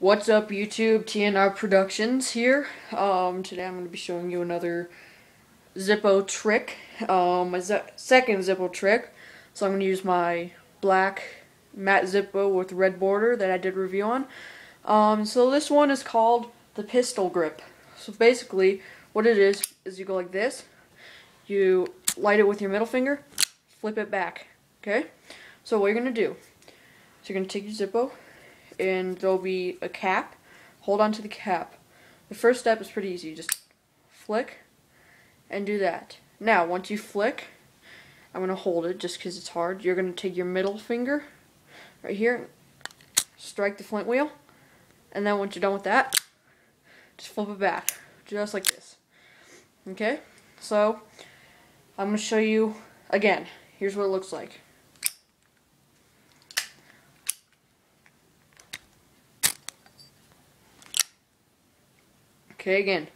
What's up YouTube, TNR Productions here. Um, today I'm going to be showing you another Zippo trick, um, a second Zippo trick. So I'm going to use my black matte Zippo with red border that I did review on. Um, so this one is called the pistol grip. So basically what it is, is you go like this, you light it with your middle finger, flip it back, okay? So what you're going to do, so you're going to take your Zippo, and there'll be a cap. Hold on to the cap. The first step is pretty easy. Just flick and do that. Now, once you flick, I'm going to hold it just because it's hard. You're going to take your middle finger right here, strike the flint wheel, and then once you're done with that, just flip it back, just like this. Okay? So, I'm going to show you again. Here's what it looks like. Okay, again.